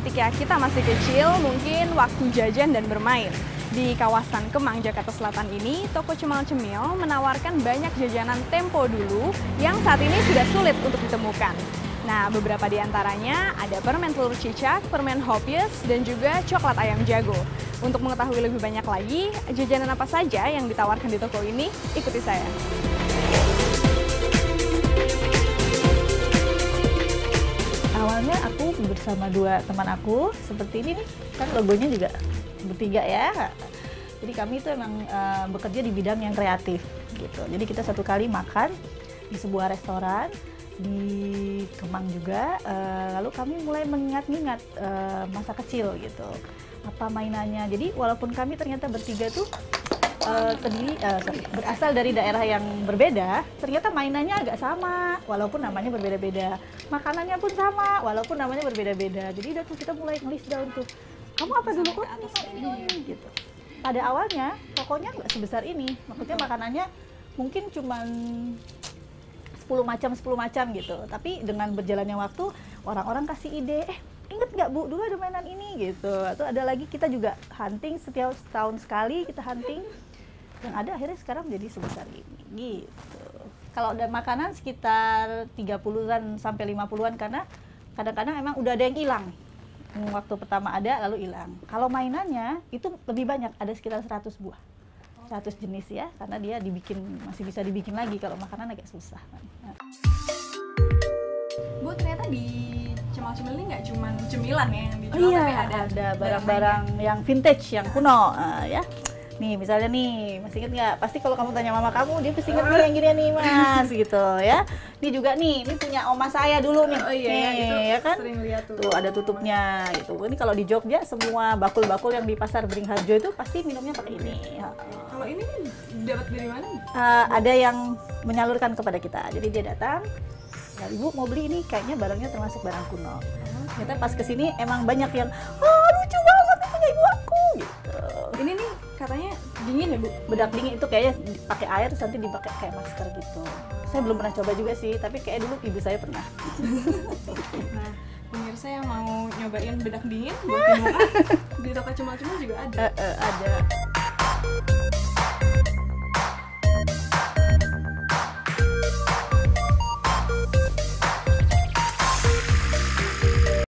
ketika kita masih kecil mungkin waktu jajan dan bermain. Di kawasan Kemang, Jakarta Selatan ini, toko Cemal Cemil menawarkan banyak jajanan tempo dulu yang saat ini sudah sulit untuk ditemukan. Nah, beberapa di antaranya ada permen telur cicak, permen hopius, dan juga coklat ayam jago. Untuk mengetahui lebih banyak lagi, jajanan apa saja yang ditawarkan di toko ini, ikuti saya. Bersama dua teman aku seperti ini nih, kan logonya juga bertiga ya. Jadi kami itu emang uh, bekerja di bidang yang kreatif gitu. Jadi kita satu kali makan di sebuah restoran di Kemang juga. Uh, lalu kami mulai mengingat-ingat uh, masa kecil gitu. Apa mainannya. Jadi walaupun kami ternyata bertiga tuh uh, terdiri uh, sorry, berasal dari daerah yang berbeda, ternyata mainannya agak sama, walaupun namanya berbeda-beda. Makanannya pun sama, walaupun namanya berbeda-beda. Jadi udah tuh kita mulai ngelis down tuh. Kamu apa dulu kok? Ini gitu. Pada awalnya tokonya nggak sebesar ini, maksudnya makanannya mungkin cuman 10 macam 10 macam gitu. Tapi dengan berjalannya waktu orang-orang kasih ide, eh inget nggak bu dulu ada mainan ini gitu atau ada lagi kita juga hunting setiap tahun sekali kita hunting yang ada akhirnya sekarang menjadi sebesar ini gitu. Kalau ada makanan sekitar 30-an sampai 50-an karena kadang-kadang emang udah ada yang hilang. Waktu pertama ada lalu hilang. Kalau mainannya itu lebih banyak ada sekitar 100 buah. 100 jenis ya karena dia dibikin masih bisa dibikin lagi kalau makanan agak susah. Nah. Bu ternyata di Cemal Cemil ini nggak cuma cemilan ya yang dijual, oh, iya, tapi ada ada barang-barang yang vintage, yang kuno, uh, ya. Nih, misalnya nih, masih inget nggak? Pasti kalau kamu tanya mama kamu, dia pasti inget nih yang gini nih, mas, gitu ya. Ini juga nih, ini punya oma saya dulu nih. Oh iya, nih, itu ya kan? sering lihat tuh. Tuh ada tutupnya, gitu. Ini kalau di Jogja, semua bakul-bakul yang di pasar Beringharjo itu pasti minumnya pakai ini. Ya. Kalau ini dapat dari mana? Uh, ada yang menyalurkan kepada kita. Jadi dia datang, ya, ibu mau beli ini kayaknya barangnya termasuk barang kuno. Ternyata pas ke sini emang banyak yang, oh katanya dingin ya bu? Bedak dingin itu kayaknya pakai air terus nanti dipakai kayak masker gitu. Saya belum pernah coba juga sih, tapi kayak dulu ibu saya pernah. nah, pemirsa yang mau nyobain bedak dingin buat di toko cemal-cemal juga ada. Uh, uh, ada.